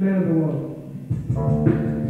Man of the World.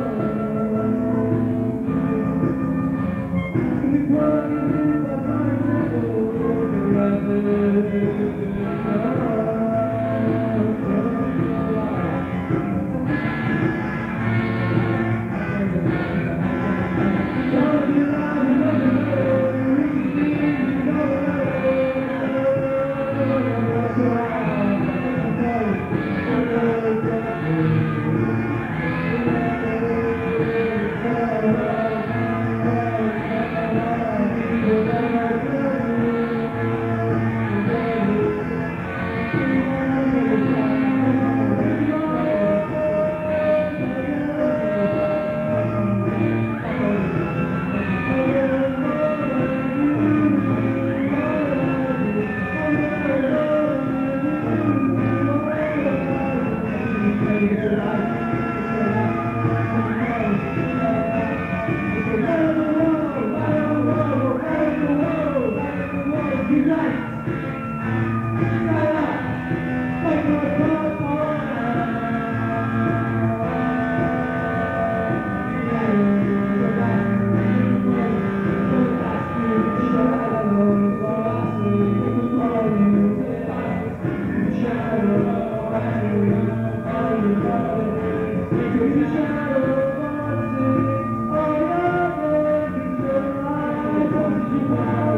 here I Amen.